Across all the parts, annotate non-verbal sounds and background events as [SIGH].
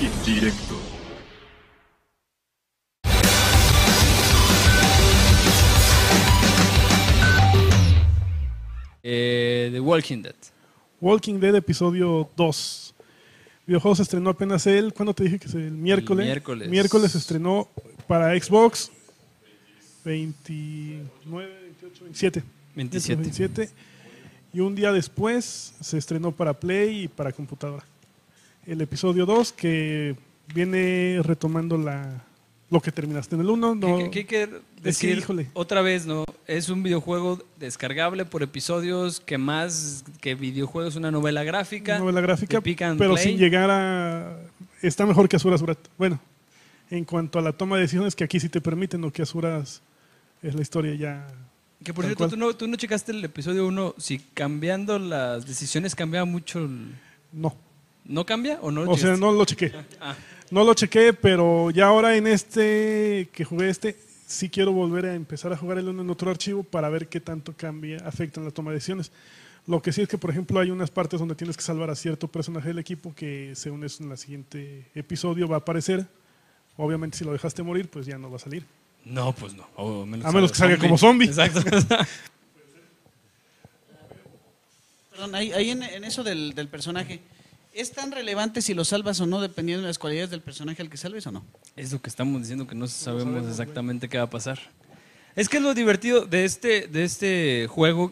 Indirecto. Eh, The Walking Dead. Walking Dead, episodio 2. Videojuego se estrenó apenas el, ¿cuándo te dije que es el miércoles? miércoles. Miércoles se estrenó para Xbox 29, 28, 27. 27. 27. Y un día después se estrenó para Play y para computadora. El episodio 2 que viene retomando la, lo que terminaste en el 1. No, ¿Qué, qué- qué hay que decir híjole. otra vez, ¿no? Es un videojuego descargable por episodios que más que videojuego es una novela gráfica. novela gráfica, pero play. sin llegar a... Está mejor que Asuras Surat. Bueno, en cuanto a la toma de decisiones, que aquí sí te permiten, o que Asuras es la historia ya... Que por cierto. ¿tú no, tú no checaste el episodio 1, si cambiando las decisiones cambiaba mucho. el- No. ¿No cambia o no lo O sea, no lo chequé. [LAUGHS] Ah. No lo chequé, pero ya ahora en este que jugué este, sí quiero volver a empezar a jugar el uno en otro archivo para ver qué tanto cambia, afecta en la toma de decisiones. Lo que sí es que, por ejemplo, hay unas partes donde tienes que salvar a cierto personaje del equipo que, según eso, en el siguiente episodio va a aparecer. Obviamente, si lo dejaste morir, pues ya no va a salir. No, pues no. O A menos que salga como zombie. Exacto. [LAUGHS] Perdón, ahí, ahí en, en eso del, del personaje, ¿es tan relevante si lo salvas o no dependiendo de las cualidades del personaje al que salves o no? Es lo que estamos diciendo que no sabemos exactamente qué va a pasar. Es que es lo divertido de este, de este juego,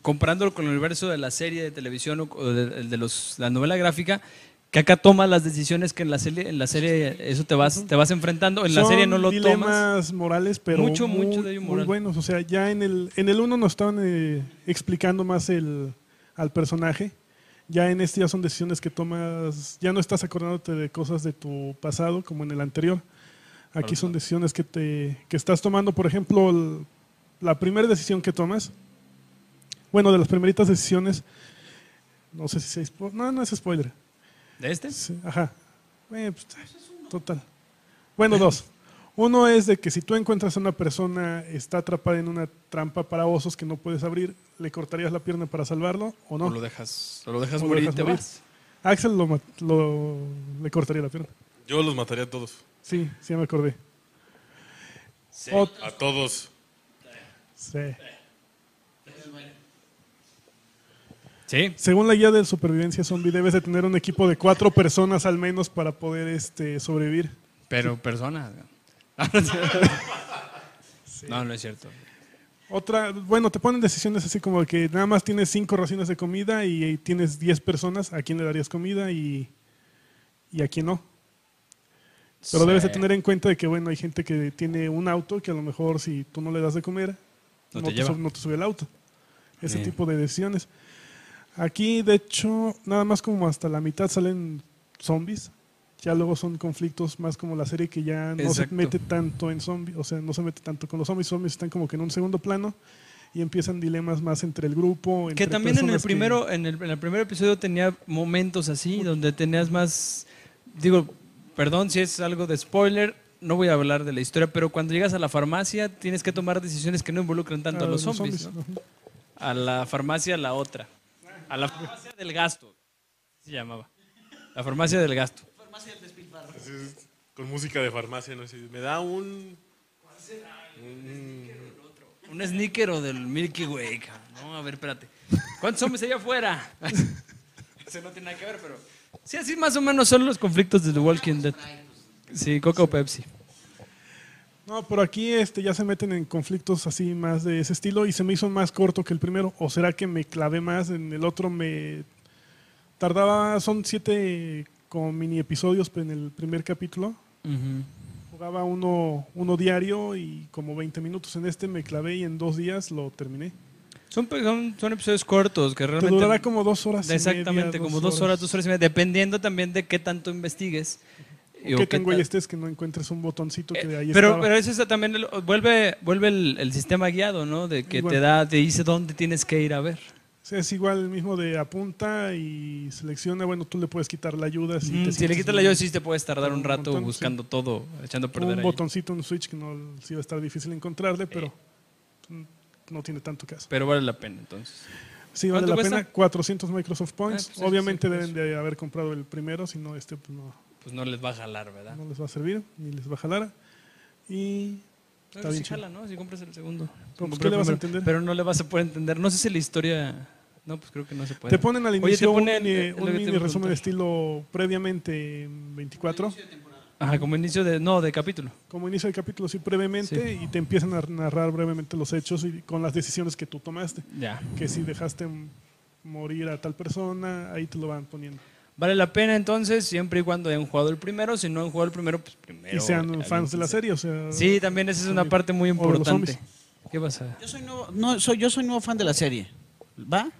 comparándolo con el universo de la serie de televisión o de, el de los, la novela gráfica, que acá tomas las decisiones que en la serie, en la serie eso te vas, te vas enfrentando, en la serie no lo dilemas tomas. morales, pero Mucho, muy, mucho de ello muy moral. buenos. O sea, ya en el en el uno nos estaban eh, explicando más el al personaje. Ya en este ya son decisiones que tomas, ya no estás acordándote de cosas de tu pasado como en el anterior. Aquí son decisiones que te que estás tomando, por ejemplo, el- la primera decisión que tomas. Bueno, de las primeritas decisiones, no sé si se no, no es spoiler. ¿De este? Sí, ajá. Eh, pues, total. Bueno, dos. [LAUGHS] Uno es de que si tú encuentras a una persona está atrapada en una trampa para osos que no puedes abrir, ¿le cortarías la pierna para salvarlo o no? O lo dejas, o lo dejas O lo morir dejas y te morir. vas. Axel lo, lo- le cortaría la pierna. Yo los mataría a todos. Sí, sí me acordé. A todos. sí. Sí. Según la guía de supervivencia zombie, debes de tener un equipo de cuatro personas al menos para poder este, sobrevivir. Pero personas. [LAUGHS] No, no es cierto. Otra, bueno, te ponen decisiones así como que nada más tienes cinco raciones de comida y, y tienes 10 personas, ¿a quién le darías comida y, y a quién no? Pero debes de tener en cuenta de que, bueno, hay gente que tiene un auto que a lo mejor si tú no le das de comer, No no, te te, lleva. sub- no te sube el auto. Ese tipo de decisiones. Aquí, de hecho, nada más como hasta la mitad salen zombies. Ya luego son conflictos más como la serie que ya no Exacto. se mete tanto en zombies, o sea, no se mete tanto con los zombies. Zombies están como que en un segundo plano y empiezan dilemas más entre el grupo. Que también en el que- primero, en el, en el primer episodio tenía momentos así, donde tenías más, digo, perdón si es algo de spoiler, no voy a hablar de la historia, pero cuando llegas a la farmacia tienes que tomar decisiones que no involucran tanto a, a los los zombies. zombies, ¿no? ujú. A la farmacia la otra, a la farmacia del gasto, se llamaba, la farmacia del gasto. Con música de farmacia, ¿no? Así, me da un... Un sneaker o del Milky Way, no, a ver, espérate. ¿Cuántos zombies hay allá afuera? [LAUGHS] Eso no tiene nada que ver, pero sí, así más o menos son los conflictos de The Walking Dead. Sí, Coca o Pepsi. No, por aquí este, ya se meten en conflictos así más de ese estilo y se me hizo más corto que el primero. ¿O será que me clavé más? En el otro me tardaba, son siete como mini episodios en el primer capítulo. Jugaba uno, uno diario y como 20 minutos en este me clavé y en dos días lo terminé. Son, pe- son, son episodios cortos que Te realmente... durará como dos horas. y Exactamente, media, como dos horas, dos horas y media, dependiendo también de qué tanto investigues. y ¿O o qué qué tan güey tal- estés que no encuentres un botoncito que Eh, ahí pero, estaba? pero eso es también el- vuelve, vuelve el, el sistema guiado, ¿no? De que Igual. te da, te dice dónde tienes que ir a ver. Es igual el mismo de apunta y selecciona. Bueno, tú le puedes quitar la ayuda. Si, te Mm, si le quitas la llave, sí te puedes tardar un un rato montón, buscando todo, echando a perder un ahí. botoncito, un switch que no sí va a estar difícil encontrarle, pero mm, no tiene tanto caso. Pero vale la pena, entonces. Sí, vale la ¿Cuánto pena. cuesta? 400 Microsoft Points. Ah, pues, Obviamente sí, deben de haber comprado el primero, si no, este pues no, pues no les va a jalar, ¿verdad? No les va a servir, ni les va a jalar. Y está Pero bien jala, ¿no? Si compras el segundo. pues, Compré ¿qué le vas a entender? Pero no le vas a poder entender. No sé si la historia... No, pues creo que no se puede. Te ponen al Oye, inicio ponen, un eh, un mini resumen preguntar. estilo previamente en 24. Ajá, como inicio de... No, de capítulo. Como inicio del capítulo, sí, brevemente, y te empiezan a narrar brevemente los hechos y con las decisiones que tú tomaste. Ya. Que si dejaste morir a tal persona, ahí te lo van poniendo. Vale la pena entonces, siempre y cuando hayan jugado el primero. Si no han jugado el primero, pues primero. y sean fans de la serie, o sea. Sí, también esa es una parte muy O los importante. ¿Qué pasa? Yo soy nuevo, no, soy, yo soy nuevo fan de la serie. ¿Va?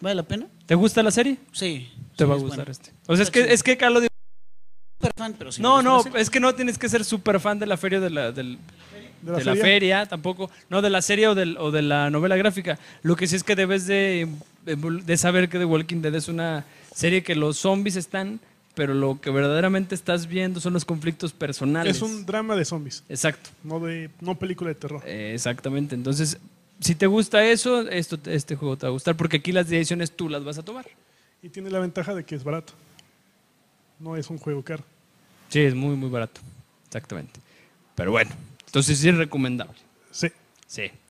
¿Vale la pena? ¿Te gusta la serie? Sí. Te sí, va a es gustar este. O sea, es que, es que Carlos Súper fan, pero sí me No, no, la es que no tienes que ser súper fan de la feria de la, del- De de la la, feria. feria, tampoco. No, de la serie o, del- o de la novela gráfica. Lo que sí es que debes de, de saber que The Walking Dead es una serie que los zombies están, pero lo que verdaderamente estás viendo son los conflictos personales. Es un drama de zombies, Exacto, no de no película de terror. eh, exactamente. Entonces, si te gusta eso, esto, este juego te va a gustar, porque aquí las decisiones tú las vas a tomar. Y tiene la ventaja de que es barato. No es un juego caro. Sí, es muy, muy barato. Exactamente. Pero bueno, entonces sí es recomendable. Sí. Sí.